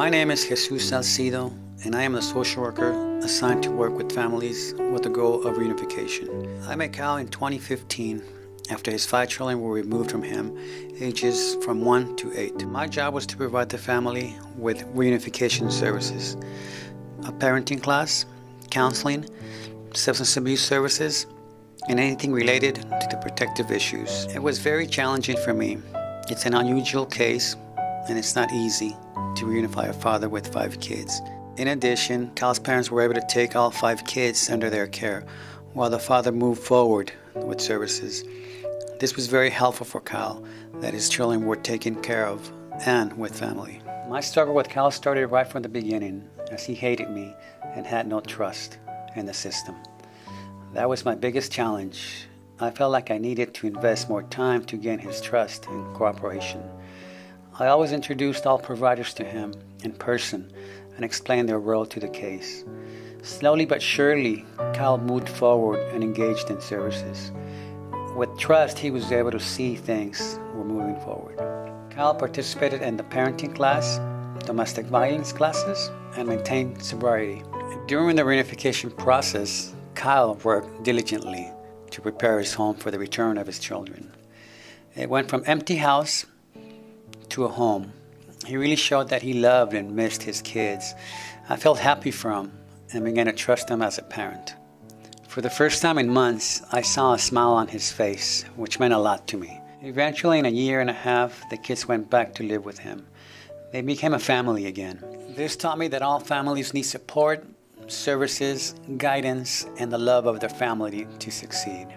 My name is Jesus Salcido, and I am a social worker assigned to work with families with the goal of reunification. I met Cal in 2015 after his five children were removed from him, ages from 1 to 8. My job was to provide the family with reunification services, a parenting class, counseling, substance abuse services, and anything related to the protective issues. It was very challenging for me. It's an unusual case, and it's not easy to reunify a father with five kids. In addition, Cal's parents were able to take all five kids under their care while the father moved forward with services. This was very helpful for Cal that his children were taken care of and with family. My struggle with Cal started right from the beginning as he hated me and had no trust in the system. That was my biggest challenge. I felt like I needed to invest more time to gain his trust and cooperation. I always introduced all providers to him in person and explained their role to the case. Slowly but surely, Cal moved forward and engaged in services. With trust, he was able to see things were moving forward. Cal participated in the parenting class, domestic violence classes, and maintained sobriety. During the reunification process, Kile worked diligently to prepare his home for the return of his children. It went from empty house to a home. He really showed that he loved and missed his kids. I felt happy for him and began to trust him as a parent. For the first time in months, I saw a smile on his face, which meant a lot to me. Eventually, in a year and a half, the kids went back to live with him. They became a family again. This taught me that all families need support, services, guidance, and the love of their family to succeed.